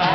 I